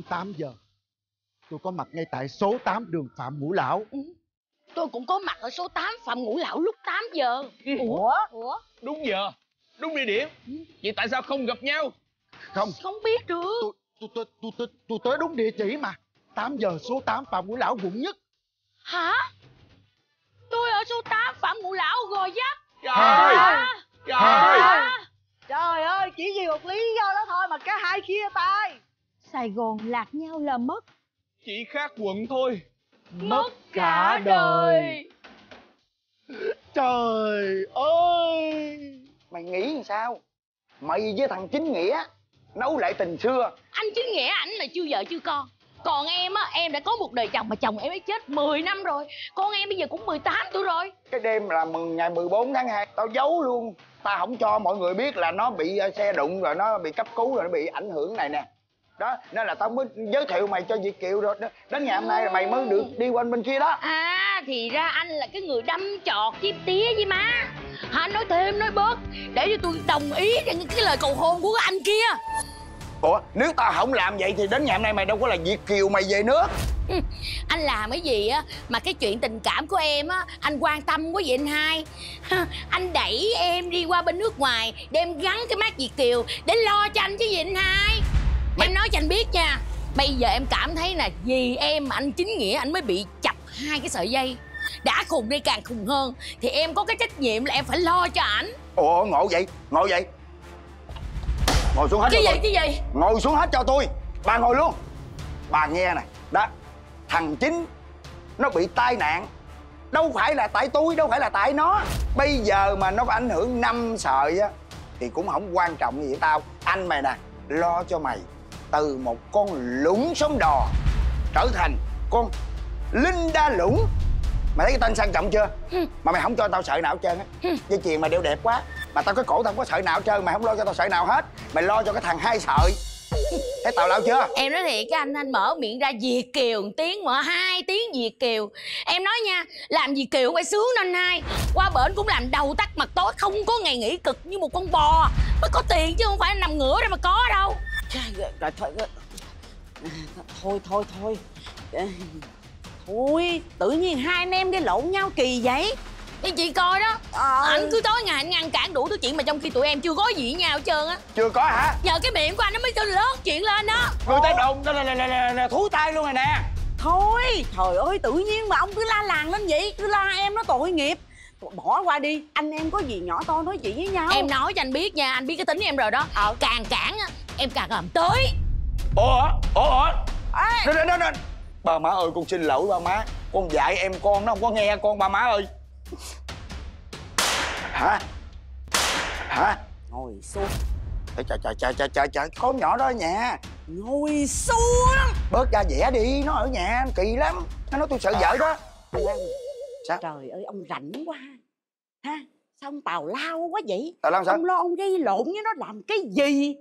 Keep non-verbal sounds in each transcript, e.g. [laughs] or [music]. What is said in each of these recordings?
đúng 8 giờ. Tôi có mặt ngay tại số 8 đường Phạm Ngũ Lão. Ừ. Tôi cũng có mặt ở số 8 Phạm Ngũ Lão lúc 8 giờ. Ủa? Ủa? Đúng giờ. Đúng địa điểm. Vậy tại sao không gặp nhau? Không. Không biết được. Tôi tôi tôi tôi tôi, tôi tới đúng địa chỉ mà. 8 giờ số 8 Phạm Ngũ Lão quận nhất. Hả? Tôi ở số 8 Phạm Ngũ Lão Gò Vấp Trời à. Trời à. Trời ơi, chỉ vì một lý do đó thôi mà cả hai chia tay Sài Gòn lạc nhau là mất. Chỉ khác quận thôi. Mất cả đời. Trời ơi! Mày nghĩ làm sao? Mày với thằng chính nghĩa Nấu lại tình xưa. Anh chính nghĩa ảnh là chưa vợ chưa con. Còn em á, em đã có một đời chồng mà chồng em ấy chết 10 năm rồi. Con em bây giờ cũng 18 tuổi rồi. Cái đêm là mừng ngày 14 tháng 2 Tao giấu luôn. Tao không cho mọi người biết là nó bị ờ, xe đụng rồi nó bị cấp cứu rồi nó bị ảnh hưởng này nè đó nên là tao mới giới thiệu mày cho Việt Kiều rồi. Đến ngày hôm nay là mày mới được đi qua bên kia đó. À thì ra anh là cái người đâm chọt chim tía với má. Hả nói thêm nói bớt. Để cho tôi đồng ý với cái lời cầu hôn của anh kia. Ủa nếu tao không làm vậy thì đến ngày hôm nay mày đâu có là Việt Kiều mày về nước anh làm cái gì á mà cái chuyện tình cảm của em á anh quan tâm quá vậy anh hai. Anh đẩy em đi qua bên nước ngoài đem gắn cái mát việt kiều để lo cho anh chứ gì anh hai Mày... em nói cho anh biết nha. Bây giờ em cảm thấy là vì em mà anh chính nghĩa anh mới bị chập hai cái sợi dây. Đã khùng đi càng khùng hơn thì em có cái trách nhiệm là em phải lo cho ảnh. Ồ ngộ vậy ngộ vậy. Ngồi xuống hết cái cho gì tôi. cái gì? Ngồi xuống hết cho tôi. Bà ngồi luôn. Bà nghe nè. Đó thằng chính nó bị tai nạn. Đâu phải là tại tôi đâu phải là tại nó. Bây giờ mà nó ảnh hưởng năm sợi á thì cũng không quan trọng gì với tao. Anh mày nè lo cho mày từ một con lũng sống đò trở thành con linh đa lũng. Mày thấy cái tên sang trọng chưa? Mà mày không cho tao sợi nào hết trơn á. Dây chuyền mày đeo đẹp quá. Mà tao cái cổ tao không có sợi nào hết trơn mày không lo cho tao sợi nào hết. Mày lo cho cái thằng hai sợi. [laughs] Thấy tào lao chưa? Em nói thiệt cái anh anh mở miệng ra việt kiều một tiếng mở hai tiếng việt kiều. Em nói nha làm việt kiều phải sướng nên hai. Qua bển cũng làm đầu tắt mặt tối không có ngày nghỉ cực như một con bò. Mới có tiền chứ không phải nằm ngửa ra mà có đâu rồi thôi thôi thôi thôi. Thôi tự nhiên hai anh em gây lộn nhau kỳ vậy? Thì chị coi đó. Ờ. anh cứ tối ngày anh ngăn cản đủ thứ chuyện mà trong khi tụi em chưa có gì với nhau hết trơn á. Chưa có hả? Giờ cái miệng của anh nó mới cho lớn chuyện lên đó. Người ta đồn là là là là, là thú tay luôn rồi nè. Thôi trời ơi tự nhiên mà ông cứ la làng lên vậy cứ la em nó tội nghiệp. Bỏ qua đi anh em có gì nhỏ to nói chuyện với nhau. Em nói cho anh biết nha anh biết cái tính em rồi đó. Ờ. càng cản á em càng làm tới ủa ủa ủa. Đó đó đó bà má ơi con xin lỗi ba má. Con dạy em con nó không có nghe con ba má ơi. Hả? Hả? Ngồi xuống. Trời trời trời trời trời trời con nhỏ đó ở nhà. Ngồi xuống. Bớt ra vẻ đi nó ở nhà kỳ lắm. Nó nói tôi sợ vợ đó. Sao? Trời ơi ông rảnh quá. Ha sao ông tào lao quá vậy? Tào lao sao? Ông lo ông gây lộn với nó làm cái gì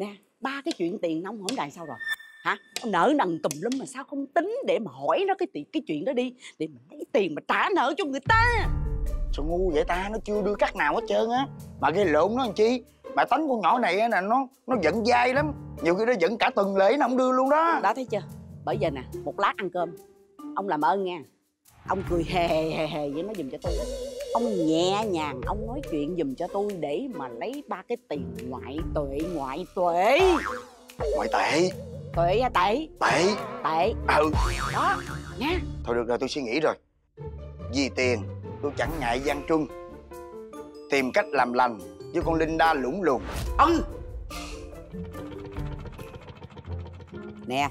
nè ba cái chuyện tiền ông không đàn sao rồi? Hả? Ông nợ nần tùm lum mà sao không tính để mà hỏi nó cái tiền cái chuyện đó đi để mình lấy tiền mà trả nợ cho người ta. Sao ngu vậy ta? Nó chưa đưa cắt nào hết trơn á. Mà gây lộn nó làm chi? Mà tánh con nhỏ này nè nó nó giận dai lắm. Nhiều khi nó giận cả tuần lễ nó không đưa luôn đó. Đó thấy chưa? Bởi giờ nè một lát ăn cơm ông làm ơn nha. Ông cười hề hề hề vậy nó giùm cho tôi ông nhẹ nhàng ông nói chuyện giùm cho tôi để mà lấy ba cái tiền ngoại tuệ ngoại tuệ. Ngoại tệ? Tuệ hay tệ? Tệ. Tệ. Ừ. Đó nha. Thôi được rồi tôi suy nghĩ rồi. Vì tiền tôi chẳng ngại gian truân tìm cách làm lành với con Linda lũng lùn ừ nè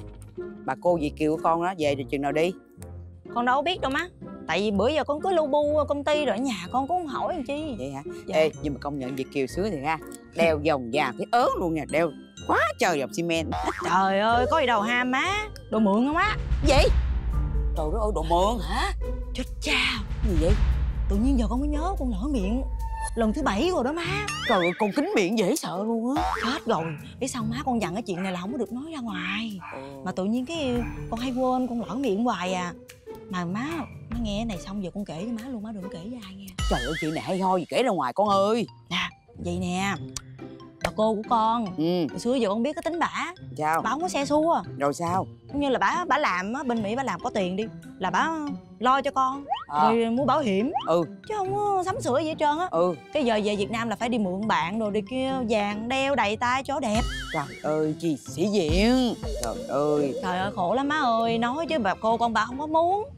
bà cô Việt Kiều của con đó về được chừng nào đi? Con đâu biết đâu má tại vì bữa giờ con cứ lu bu công ty rồi ở nhà con cũng không hỏi làm chi vậy hả? Dạ. ê nhưng mà công nhận Việt Kiều sướng thì ha đeo vòng vàng cái ớn luôn nha đeo quá trời dòng xi men trời ơi có gì đâu ham má đồ mượn không á? Gì trời ơi đồ mượn hả? Chết cha gì vậy? Tự nhiên giờ con mới nhớ con lỡ miệng lần thứ bảy rồi đó má. Trời ơi con kính miệng dễ sợ luôn á. Chết rồi biết sao má con dặn cái chuyện này là không có được nói ra ngoài. Ừ. mà tự nhiên cái con hay quên con lỡ miệng hoài à mà má má nghe cái này xong giờ con kể với má luôn má đừng kể với ai nghe. Trời ơi chuyện này hay ho gì kể ra ngoài con ơi. Nè vậy nè cô của con. Ừ. Hồi xưa giờ con biết cái tính bả. Sao? Bà không có xe xua. Rồi sao? Cũng như là bả bả làm á bên mỹ bả làm có tiền đi là bả lo cho con à, rồi mua bảo hiểm. Ừ. Chứ không có sắm sửa gì hết trơn á. Ừ. Cái giờ về việt nam là phải đi mượn bạn rồi đi kia vàng đeo đầy tay cho đẹp. Trời ơi chị sĩ diện. Trời ơi. Trời ơi khổ lắm má ơi. Nói chứ bà cô con bà không có muốn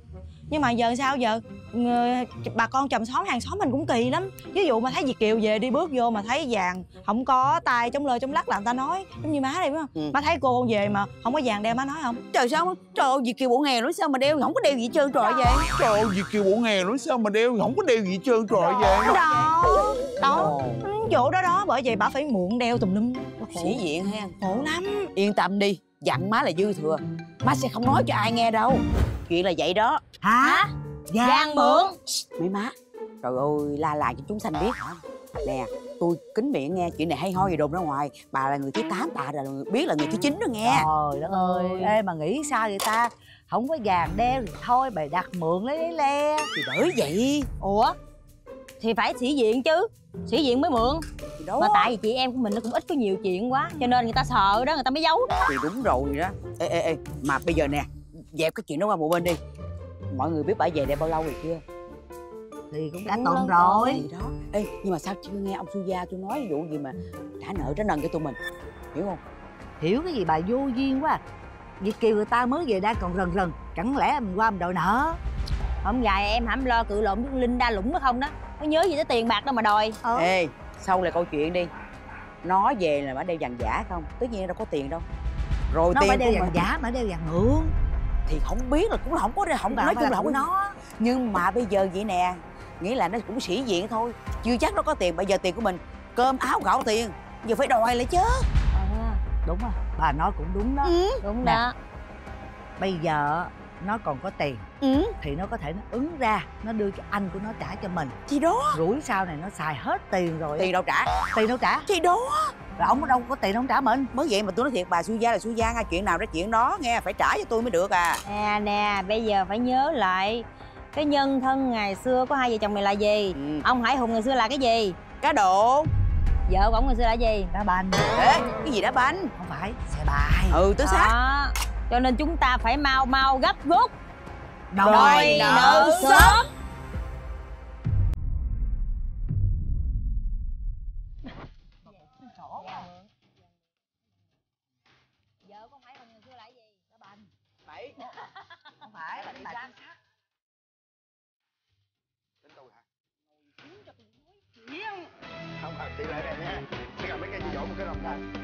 nhưng mà giờ sao giờ? Người- bà con chòm xóm hàng xóm mình cũng kỳ lắm. Ví dụ mà thấy việt kiều về đi bước vô mà thấy vàng không có tay chống lơ chống lắc là người ta nói giống như má đây phải không? Ừ. má thấy cô con về mà không có vàng đeo má nói không? Trời sao trời ơi việt kiều bộ nghèo nói sao mà đeo không có đeo gì hết trơn trời vậy? Trời ơi, Việt Kiều bộ nghèo nói sao mà đeo không có đeo gì hết trơn trời vậy? Đó đó chỗ đó đó bởi vậy bà phải muộn đeo tùm lum. Sĩ diện ha. Khổ lắm. Yên tâm đi dặn má là dư thừa. Má sẽ không nói cho ai nghe đâu. Chuyện là vậy đó hả? Vàng mượn mấy má. Trời ơi la làng cho chúng sanh biết. Hả nè tôi kính miệng nghe chuyện này hay ho gì đồn ra ngoài. Bà là người thứ tám bà là người biết là người thứ chín đó nghe. Trời đất ơi, ê mà nghĩ sao vậy ta? Không có vàng đeo thì thôi bày đặt mượn lấy lấy le. thì bởi vậy. Ủa? Thì phải sĩ diện chứ. Sĩ diện mới mượn. Thì đó. Mà tại vì chị em của mình nó cũng ít có nhiều chuyện quá cho nên người ta sợ đó người ta mới giấu. Đó thì đúng rồi đó. Ê ê ê mà bây giờ nè dẹp cái chuyện đó qua một bên đi mọi người biết bà về đây bao lâu rồi chưa Thì cũng đã tuần rồi. thì đó ê nhưng mà sao chưa nghe ông sư gia tôi nói vụ gì mà trả nợ trả nần cho tụi mình hiểu không Hiểu cái gì bà vô duyên quá. à. Việt kiều người ta mới về đang còn rần rần. Chẳng lẽ mình qua mình đòi nợ? hôm dài em hãm lo cự lộn với linh đa lũng đó không đó có nhớ gì tới tiền bạc đâu mà đòi Ờ. ê sau là câu chuyện đi nó về là bà đeo vàng giả không tất nhiên đâu có tiền đâu rồi Nó tiền phải đeo vàng mình giả mà đeo vàng mượn. Thì không biết là cũng không có không nói chung là không có nó. nhưng mà bây giờ vậy nè nghĩa là nó cũng sĩ diện thôi chưa chắc nó có tiền bây giờ tiền của mình cơm áo gạo tiền giờ phải đòi lại chứ. À, Đúng rồi, bà nói cũng đúng đó. ừ. Đúng Nè. đó. Bây giờ nó còn có tiền ừ. thì nó có thể nó ứng ra nó đưa cho anh của nó trả cho mình. Thì đó. Rủi sau này nó xài hết tiền rồi tiền đâu trả? Tiền đâu trả? Thì đó rồi ông đâu có tiền ông trả mình. Mới vậy mà tôi nói thiệt bà suy gia là suy gia nghe chuyện nào đó chuyện đó nghe phải trả cho tôi mới được à. Nè nè bây giờ phải nhớ lại cái nhân thân ngày xưa của hai vợ chồng mày là gì? Ừ. ông hải hùng ngày xưa là cái gì? Cá độ. Vợ của ông ngày xưa là gì? Đá banh. Ê cái gì đá banh? Không phải xe bài. Ừ tứ xác. Cho nên chúng ta phải mau mau gấp rút. Đòi đòi nợ sớm chị lại đây nha. Sẽ gặp mấy cây chị vỗ một cái đồng này